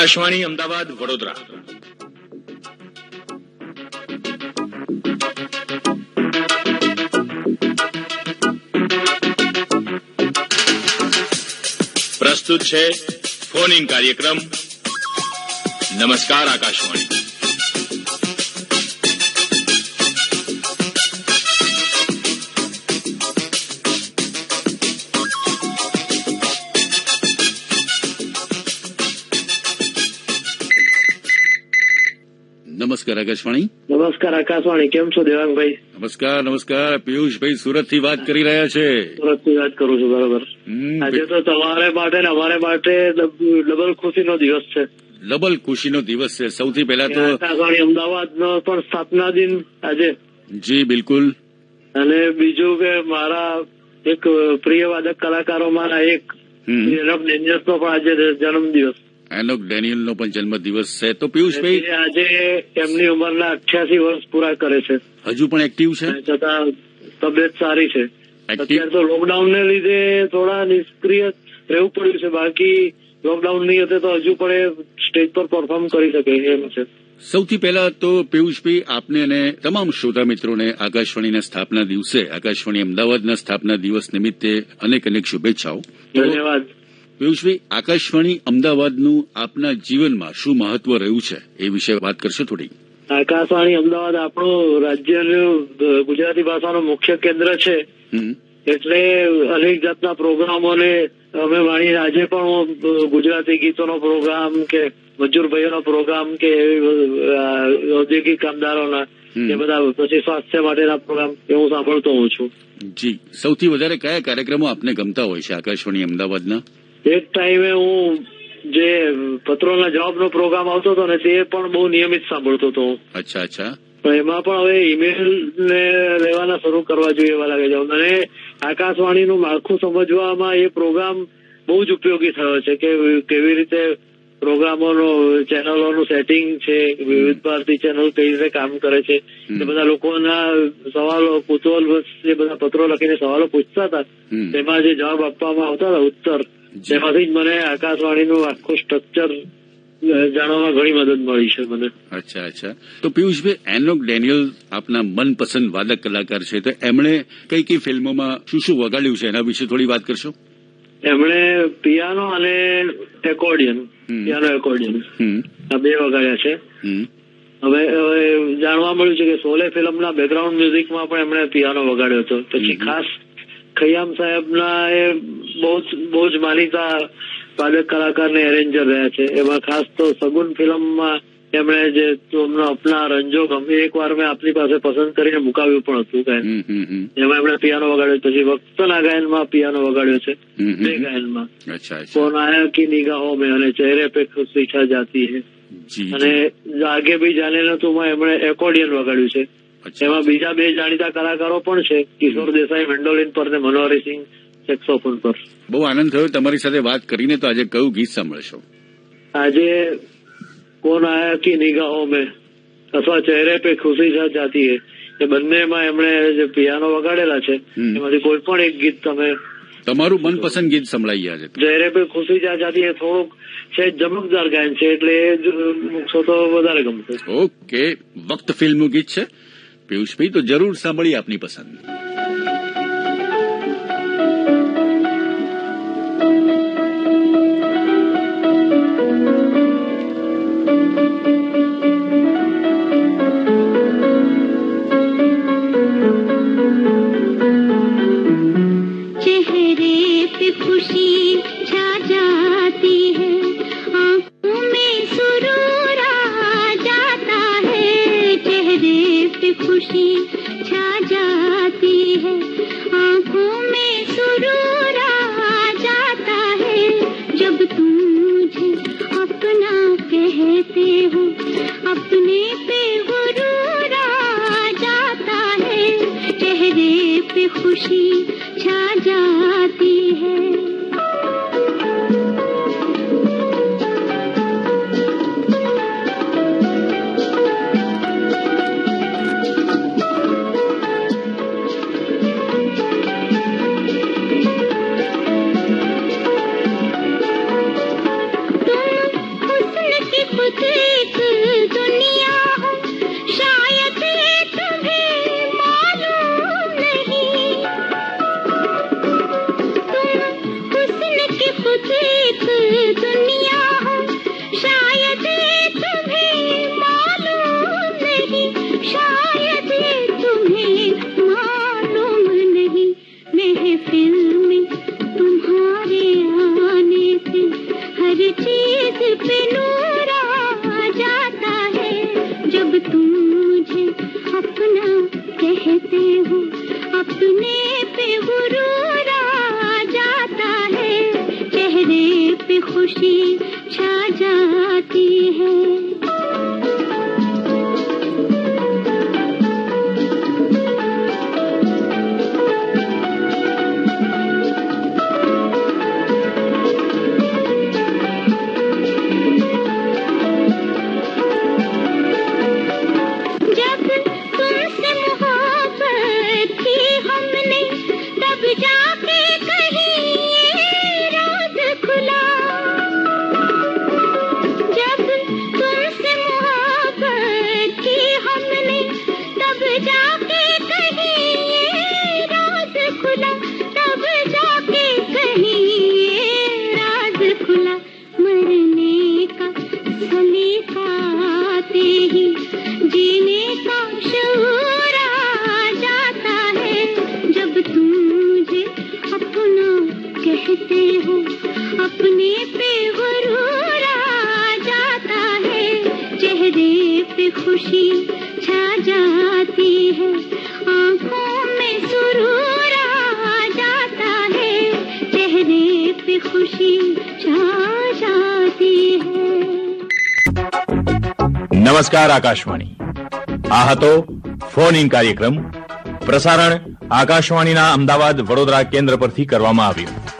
આકાશવાણી અમદાવાદ વડોદરા. પ્રસ્તુત છે phone in કાર્યક્રમ. નમસ્કાર આકાશવાણી. નમસ્કાર આકાશવાણી. નમસ્કાર આકાશવાણી. કેમ છો દેવાંગભાઈ? નમસ્કાર નમસ્કાર. પિયુષભાઈ સુરતથી વાત કરી રહ્યા છે. સુરતની વાત કરું છું બરાબર. આજે તો તમારે માટે ને અમારે માટે ડબલ ખુશીનો દિવસ છે. ડબલ ખુશીનો દિવસ છે. સૌથી પહેલા તો આકાશવાણી અમદાવાદનો પણ સ્થાપના દિન આજે. જી બિલકુલ. અને બીજું કે મારા એક પ્રિય વાદક કલાકારોમાંના એક હમ. રબ ડેન્જર્સનો પણ આજે જન્મદિવસ. એનોક ડેનિયલનો પણ જન્મદિવસ છે. તો પિયુષભાઈ? આજે એમની ઉંમરના અઠ્યાસી વર્ષ પૂરા કરે છે. હજુ પણ એક્ટિવ છે? છતાં તબિયત સારી છે. અત્યારે તો લોકડાઉનને લીધે થોડા નિષ્ક્રિય રહેવું પડ્યું છે. બાકી લોકડાઉન નહીં હતું તો હજુ પણ એ સ્ટેજ પર પરફોર્મ કરી શકે એમ છે. સૌથી પહેલા તો પિયુષભાઈ આપને અને તમામ શ્રોતા મિત્રોને આકાશવાણીના સ્થાપના દિવસે આકાશવાણી અમદાવાદના સ્થાપના દિવસ નિમિત્તે અનેક અનેક શુભેચ્છાઓ. ધન્યવાદ. પિયુષભાઈ આકાશવાણી અમદાવાદનું આપના જીવનમાં શું મહત્વ રહ્યું છે એ વિશે વાત કરશો થોડી. આકાશવાણી અમદાવાદ આપણું રાજ્યનું ગુજરાતી ભાષાનું મુખ્ય કેન્દ્ર છે. એટલે અનેક જાતના પ્રોગ્રામોને અમે માણી આજે પણ ગુજરાતી ગીતોનો પ્રોગ્રામ કે મજૂર ભાઈઓનો પ્રોગ્રામ કે ઔદ્યોગિક કામદારોના એ બધા પછી સ્વાસ્થ્ય માટેના પ્રોગ્રામ એ હું સાંભળતો હોઉં છું. જી. સૌથી વધારે કયા કાર્યક્રમો આપને ગમતા હોય છે આકાશવાણી અમદાવાદના? એક ટાઈમે હું જે પત્રોના જવાબનો પ્રોગ્રામ આવતો હતો ને તે પણ બહુ નિયમિત સાંભળતો હતો. અચ્છા અચ્છા. પણ એમાં પણ હવે ઈમેલ ને લેવાના શરૂ કરવા જોઈએ એવા લાગે છે. અને આકાશવાણીનું માળખું સમજવામાં એ પ્રોગ્રામ બહુ જ ઉપયોગી થયો છે કે કેવી રીતે પ્રોગ્રામોનો ચેનલોનું સેટિંગ છે વિવિધ ભારતી ચેનલ કઈ રીતે કામ કરે છે. એ બધા લોકોના સવાલો કુતૂહલ જે બધા પત્રો લખીને સવાલો પૂછતા હતા. તેમાં જે જવાબ આપવામાં આવતા હતા ઉત્તર. તેમાંથી મને આકાશવાણીનું આખું સ્ટ્રક્ચર જાણવામાં ઘણી મદદ મળી છે મને. અચ્છા અચ્છા. તો પિયુષભાઈ એનોક ડેનિયલ આપના મનપસંદ વાદક કલાકાર છે તો એમણે કઈ કઈ ફિલ્મોમાં શું શું વગાડ્યું છે? એના વિશે થોડી વાત કરશો? એમણે પિયાનો અને એકોર્ડિયન પિયાનો એકોર્ડિયન આ બે વગાડ્યા છે. હવે હવે જાણવા મળ્યું છે કે સોલે ફિલ્મના બેકગ્રાઉન્ડ મ્યુઝિકમાં પણ એમણે પિયાનો વગાડ્યો હતો. પછી ખાસ ખૈયામ સાહેબના એ બહુ જ બહુ જ વાદક કલાકાર ને એરેન્જર રહ્યા છે. એમાં ખાસ તો સગુન ફિલ્મમાં એમણે જે એમનો અપના રંજો ગમે એક વાર મેં આપની પાસે પસંદ કરીને મુકાવ્યું પણ હતું ગાયન એમાં એમણે પિયાનો વગાડ્યો. પછી વક્તના ગાયનમાં પિયાનો વગાડ્યો છે. બે ગાયનમાં. કોનાયા કી નિગાહો મેં? અને ચહેરે પે ખુશીછા જાતી હે. અને આગે ભી જાને નતુંમાં એમણે એકોર્ડિયન વગાડ્યું છે. એમાં બીજા બે જાણીતા કલાકારો પણ છે. કિશોર દેસાઈ મેન્ડોલિન પર ને મનોહરી સિંહ એકસો પર. બહુ આનંદ થયો. તમારી સાથે વાત કરીને તો આજે કયું ગીત સાંભળશો? આજે કોણ આયા કી નિગાહો મેં? અથવા ચહેરે પે ખુશી સાથ જાતી હે? એ બંનેમાં એમણે જે પિયાનો વગાડેલા છે એમાંથી કોઈ પણ એક ગીત તમે તમારું મનપસંદ ગીત સંભળાઈ આજે ચહેરે પે ખુશી જા જાતી હે થોડુંક છે ચમકદાર ગાયન છે એટલે એ જ મૂકશો તો વધારે ગમશે. ઓકે. વક્ત ફિલ્મનું ગીત છે. પિયુષભાઈ તો જરૂર સાંભળી આપની પસંદ. आँखों में जाता है। जब मुझे अपना कहते हो, अपने पे जाता है। चेहरे पे खुशी छा जाती जाती खुशी छा जाती है आंखों में सुरूर आ जाता है चेहरे पे खुशी छा जाती है નમસ્કાર આકાશવાણી આ હતો ફોન ઇન કાર્યક્રમ પ્રસારણ આકાશવાણીના અમદાવાદ વડોદરા કેન્દ્ર પરથી કરવામાં આવ્યું